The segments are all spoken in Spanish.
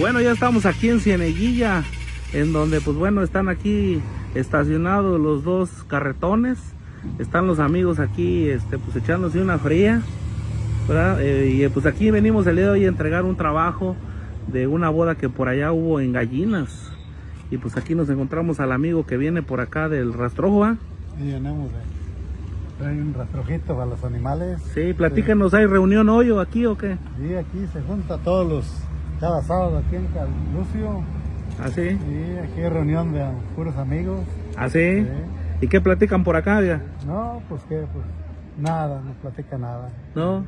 Bueno, ya estamos aquí en Cieneguilla, en donde pues bueno, están aquí estacionados los dos carretones. Están los amigos aquí este, pues echándose una fría. ¿verdad? Eh, y pues aquí venimos el día de hoy a entregar un trabajo de una boda que por allá hubo en Gallinas. Y pues aquí nos encontramos al amigo que viene por acá del rastrojo. ¿ah? Y tenemos trae un rastrojito para los animales. Sí, platícanos, ¿hay reunión hoy o aquí o qué? Y aquí se junta todos los, cada sábado aquí en Lucio. ¿Así? Y aquí hay reunión de puros amigos. ¿Así? Sí. ¿Y qué platican por acá? ya? No, pues qué, pues nada, no platica nada. ¿No?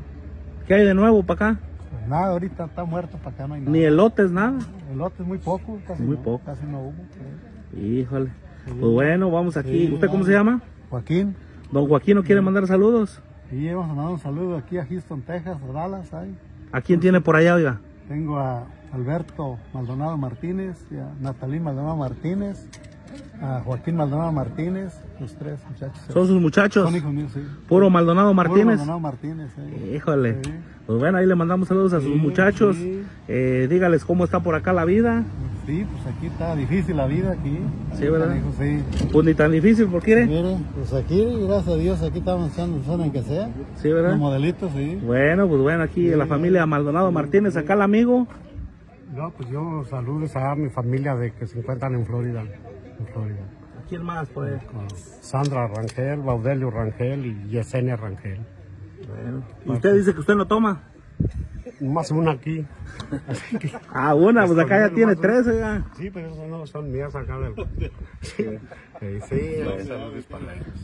¿Qué hay de nuevo para acá? Pues nada, ahorita está muerto para acá, no hay nada. Ni elotes, nada. El lote es muy poco, casi Muy no, poco. Casi no hubo. sí. Híjole. Sí. Pues bueno, vamos aquí. Sí, ¿Usted cómo vamos. se llama? Joaquín, Don Joaquín, ¿no quiere mandar saludos? y vamos a mandar un saludo aquí a Houston, Texas, a Dallas. ahí. ¿A quién tiene por allá, oiga? Tengo a Alberto Maldonado Martínez, y a Natalí Maldonado Martínez, a Joaquín Maldonado Martínez, los tres muchachos. ¿Son sus muchachos? Son hijos míos, sí. Puro Maldonado Puro Martínez. Maldonado Martínez, sí. Híjole. Sí. Pues bueno, ahí le mandamos saludos a sus Sí, muchachos. sí. Eh, dígales cómo está por acá la vida. Sí, pues aquí está difícil la vida aquí. Sí, ¿verdad? Hijo, sí. Pues ni tan difícil, ¿por quiere? Mire, pues aquí, gracias a Dios, aquí estamos echando zona en que sea. Sí, ¿verdad? Los modelitos, sí. Bueno, pues bueno, aquí la familia Maldonado Martínez, acá el amigo. No, pues yo saludos a mi familia de que se encuentran en Florida. En Florida. ¿Quién más, pues? Sandra Rangel, Baudelio Rangel y Yesenia Rangel. ¿Y usted dice que usted no toma? Más una aquí. Ah, una, pues acá ya tiene tres, oiga. Sí, pero esas no son mías acá del. Sí, sí, sí.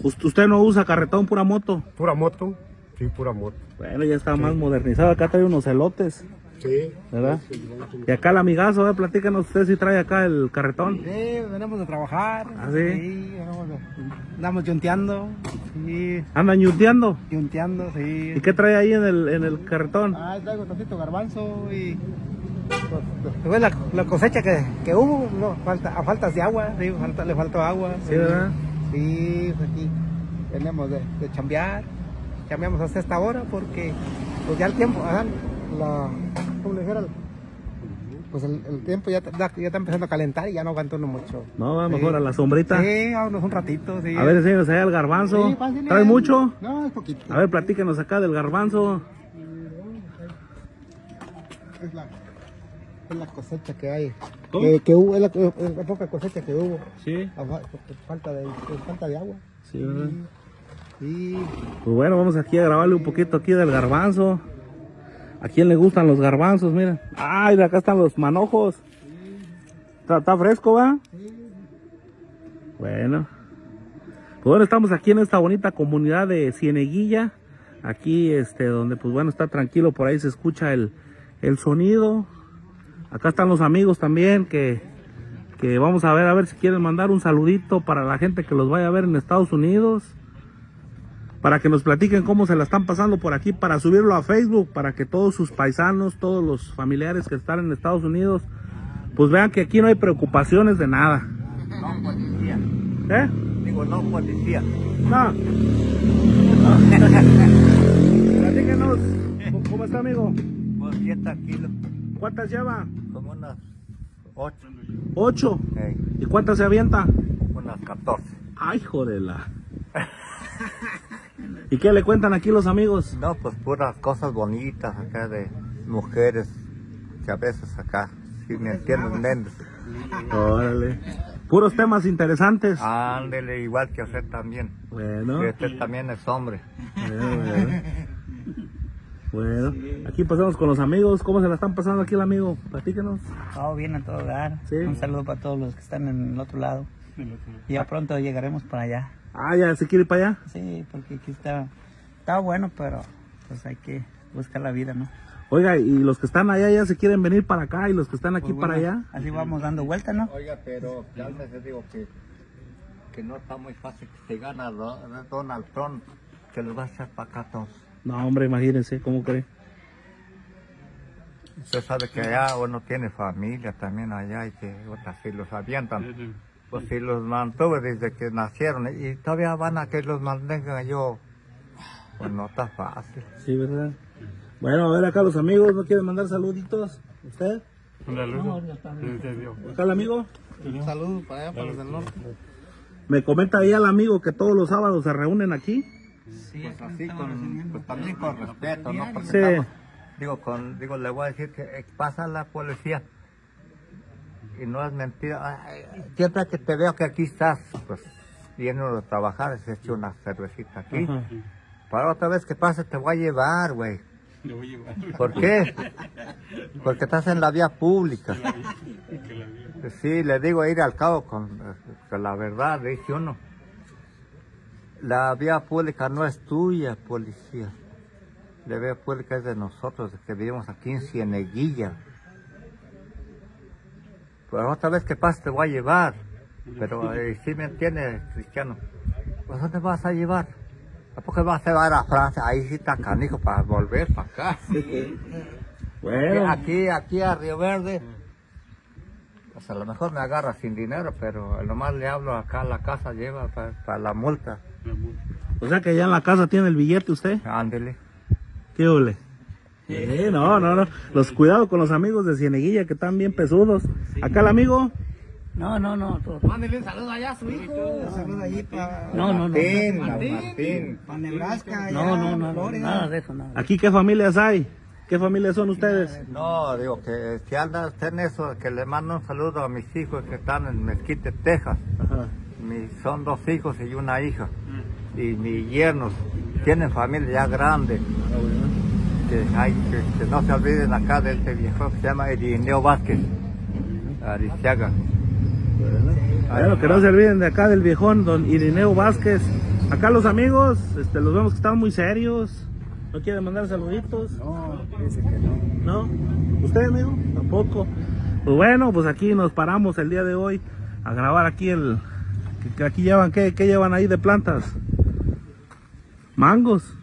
Us- ¿Usted no usa carretón, pura moto? Pura moto. Sí, pura moto. Bueno, ya está más modernizado. Acá trae unos elotes, Sí. ¿verdad? Y acá el amigazo, ¿eh? platícanos usted si trae acá el carretón. Sí, venimos de trabajar. ¿Ah, sí? venimos de- andamos yunteando. Sí, Andan yuteando. yunteando, sí. ¿Y qué trae ahí en el, en el carretón? Ah, traigo tantito garbanzo y. Pues, pues, la, la cosecha que, que hubo, no, falta, a faltas de agua, sí, falta, le faltó agua. Sí, ¿verdad? Sí, pues aquí venimos de, de chambear. Chambeamos hasta esta hora porque, pues ya el tiempo, ajá, la, ¿cómo le dijera? Pues el, el tiempo ya, está- ya está empezando a calentar y ya no aguanta uno mucho. No, Sí. mejor a la sombrita. Sí, vámonos un ratito, sí. A ver, enséñanos allá el garbanzo. Sí. ¿Trae mucho? No, es poquito. A ver, platícanos acá del garbanzo. Es la, es la cosecha que hay. ¿Cómo? Que, que hubo, es la, es la poca cosecha que hubo. Sí. A fa- por falta de, por falta de agua. Sí, ¿verdad? Sí. Pues bueno, vamos aquí a grabarle un poquito aquí del garbanzo. ¿A quién le gustan los garbanzos? Miren. Ay, de acá están los manojos. Está, está fresco, ¿va? Bueno. Pues bueno, estamos aquí en esta bonita comunidad de Cieneguilla. Aquí, este, donde pues bueno, está tranquilo, por ahí se escucha el, el sonido. Acá están los amigos también que, que vamos a ver, a ver si quieren mandar un saludito para la gente que los vaya a ver en Estados Unidos para que nos platiquen cómo se la están pasando por aquí, para subirlo a Facebook, para que todos sus paisanos, todos los familiares que están en Estados Unidos, pues vean que aquí no hay preocupaciones de nada. No policía. ¿Eh? Digo, no policía. No. Platíquenos, ¿cómo- ¿cómo está amigo? Pues 7 kilos, ¿Cuántas lleva? como unas 8, Ocho. ¿Y cuántas se avienta? unas 14. Ay, jodela. ¿Y qué le cuentan aquí los amigos? No, pues puras cosas bonitas acá de mujeres que a veces acá, si me entienden, Órale. Puros temas interesantes. ándele igual que usted también. Bueno. Que usted también es hombre. Bueno, bueno. Bueno, aquí pasamos con los amigos. ¿Cómo se la están pasando aquí el amigo? Platíquenos. Todo bien a todo dar. Sí. Un saludo para todos los que están en el otro lado. Y ya pronto llegaremos para allá. Ah, ya se quiere ir para allá. Sí, porque aquí está, está bueno, pero pues hay que buscar la vida, ¿no? Oiga, y los que están allá ya se quieren venir para acá y los que están aquí Pues para allá. Así vamos dando vuelta, ¿no? Oiga, pero ya les digo que, que no está muy fácil que se gana Do- Donald Trump, que los va a echar para acá todos. No, hombre, imagínense, ¿cómo cree? Usted sabe que allá uno tiene familia también allá y que otras si los avientan. Pues si los mantuve desde que nacieron y todavía van a que los mantengan yo. Pues no está fácil. Sí, ¿verdad? Bueno, a ver acá los amigos, ¿no quieren mandar saluditos? ¿Usted? Acá el amigo. Un saludo para allá, para los del norte. Me comenta ahí al amigo que todos los sábados se reúnen aquí. Pues así, con, pues también con respeto, ¿no? Porque Sí. estamos- digo, con, digo, le voy a decir que pasa la policía. Y no es mentira. Ay, siempre que te veo que aquí estás, pues uno a trabajar, se echa una cervecita aquí. Ajá. Para otra vez que pase te voy a llevar, güey. ¿Por qué? Porque estás en la vía pública. Sí, le digo ir al cabo con, con la verdad, dice uno. La vía pública no es tuya, policía. La vía pública es de nosotros, que vivimos aquí en Cieneguilla. Pues otra vez que pase te voy a llevar. Pero eh, si me entiende, Cristiano. Pues ¿dónde vas a llevar? ¿A poco vas a llevar a Francia? Ahí sí está canijo para volver para acá. Bueno, Aquí, aquí a Río Verde. Pues a lo mejor me agarra sin dinero, pero nomás le hablo acá a la casa, lleva para, la multa. o sea que ya en la casa tiene el billete usted. Ándele. ¿Qué ole? No, no, no. Los cuidados con los amigos de Cieneguilla que están bien pesudos. Acá el amigo. No, no, no. Mándele un saludo allá a su hijo. Un saludo allí para No, no, no. Martín, Martín. Nebraska. No, no, no, nada de eso, nada. Aquí qué familias hay. ¿Qué familias son ustedes? No, digo que si anda usted en eso, que le mando un saludo a mis hijos que están en Mezquite, Texas. Ajá. Mi- son dos hijos y una hija. Y mis yernos tienen familia ya grande. Que, hay, que, que no se olviden acá de este viejo que se llama Irineo Vázquez. Ariciaga. Bueno, que no se olviden de acá del viejón, don Irineo Vázquez. Acá los amigos, este, los vemos que están muy serios. ¿No quieren mandar saluditos? No, dice que no. ¿No? ¿Usted, amigo? Tampoco. Pues bueno, pues aquí nos paramos el día de hoy a grabar aquí el... que- que aquí llevan, ¿qué, ¿qué llevan ahí de plantas? Mangos.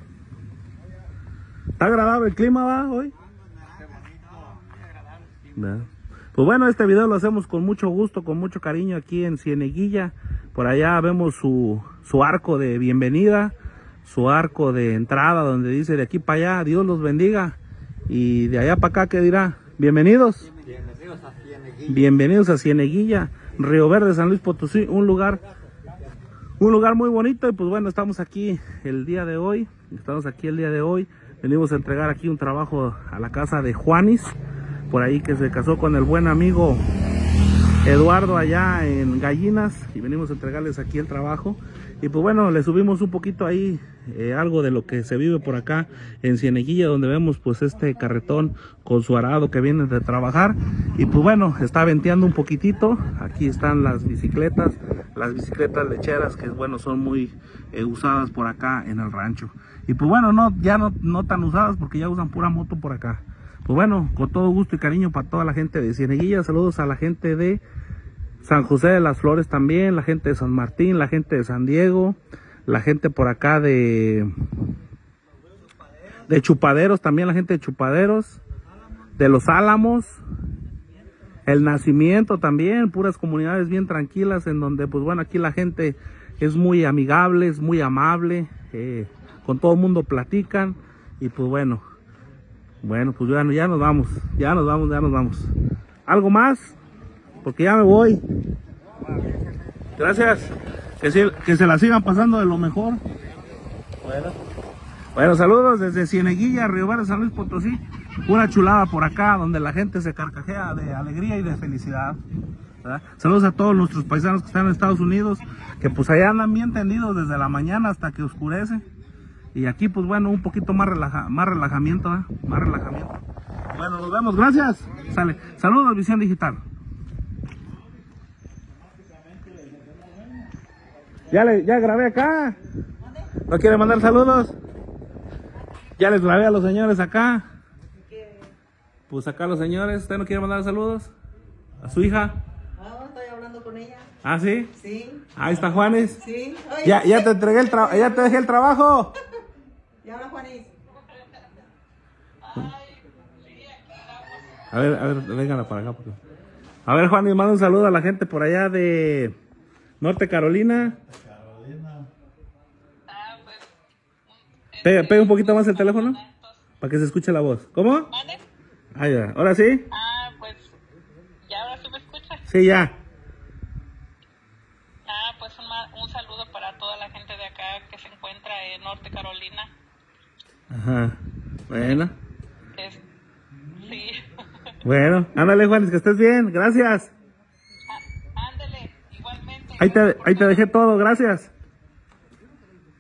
¿Está agradable el clima, va, hoy? ¿Verdad? Pues bueno, este video lo hacemos con mucho gusto, con mucho cariño aquí en Cieneguilla. Por allá vemos su, su arco de bienvenida, su arco de entrada donde dice de aquí para allá, Dios los bendiga. Y de allá para acá, ¿qué dirá? Bienvenidos. Bienvenidos a Cieneguilla. Bienvenidos a Cieneguilla, Río Verde, San Luis Potosí, un lugar, un lugar muy bonito y pues bueno, estamos aquí el día de hoy, estamos aquí el día de hoy, venimos a entregar aquí un trabajo a la casa de Juanis, por ahí que se casó con el buen amigo Eduardo allá en Gallinas y venimos a entregarles aquí el trabajo y pues bueno, le subimos un poquito ahí eh, algo de lo que se vive por acá en Cieneguilla donde vemos pues este carretón con su arado que viene de trabajar. Y pues bueno, está venteando un poquitito, aquí están las bicicletas, las bicicletas lecheras que bueno son muy eh, usadas por acá en el rancho. Y pues bueno, no, ya no, no tan usadas porque ya usan pura moto por acá. Pues bueno, con todo gusto y cariño para toda la gente de Cieneguilla, saludos a la gente de San José de las Flores también, la gente de San Martín, la gente de San Diego, la gente por acá de de Chupaderos, también la gente de Chupaderos, de Los Álamos, el Nacimiento también, puras comunidades bien tranquilas en donde pues bueno, aquí la gente es muy amigable, es muy amable, eh, con todo el mundo platican y pues bueno, bueno, pues ya, ya nos vamos, ya nos vamos, ya nos vamos. ¿Algo más? Porque ya me voy. Gracias. Que se, que se la sigan pasando de lo mejor. Bueno. Bueno, saludos desde Cieneguilla, Río Verde, San Luis Potosí. Una chulada por acá donde la gente se carcajea de alegría y de felicidad. Saludos a todos nuestros paisanos que están en Estados Unidos, que pues allá andan bien tendidos desde la mañana hasta que oscurece. Y aquí pues bueno, un poquito más, relaja, más relajamiento, ¿eh? más relajamiento. Bueno, nos vemos, gracias. Sale. Saludos, Visión Digital. Ya, le, ya grabé acá. ¿No quiere mandar saludos? Ya les grabé a los señores acá. Pues acá los señores, ¿usted no quiere mandar saludos? ¿A su hija? No, estoy hablando con ella. ¿Ah, sí? Sí, Ahí está Juanes. sí. Oye, Ya, ya te entregué el trabajo, ya te dejé el trabajo. ¿Y ahora, Juanis? A ver, a ver, véngala para acá. porque- A ver, Juanes, manda un saludo a la gente por allá de Norte Carolina. Pega, pega un poquito más el teléfono para que se escuche la voz. ¿Cómo? Ah, ya. ¿Ahora sí? Ah, pues ¿Ya ahora sí me escuchas? Sí, ya. Ah, pues un, ma- un saludo para toda la gente de acá que se encuentra en Norte Carolina. Ajá. Bueno, Es- sí. bueno. Ándale, Juanis, que estés bien. Gracias. Ahí te, ahí te dejé todo. Gracias.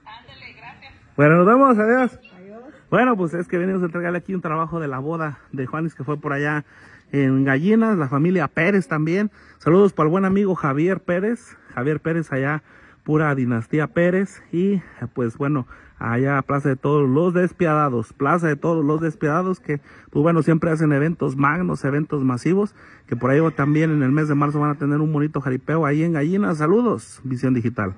Ándele, gracias. Bueno, nos vemos. Adiós. Bueno, pues es que venimos a entregarle aquí un trabajo de la boda de Juanis que fue por allá en Gallinas, la familia Pérez también. Saludos para el buen amigo Javier Pérez. Javier Pérez allá, pura dinastía Pérez. Y pues bueno, allá Plaza de Todos los Despiadados. Plaza de Todos los Despiadados que pues bueno, siempre hacen eventos magnos, eventos masivos. Que por ahí también en el mes de marzo van a tener un bonito jaripeo ahí en Gallinas. Saludos, Visión Digital.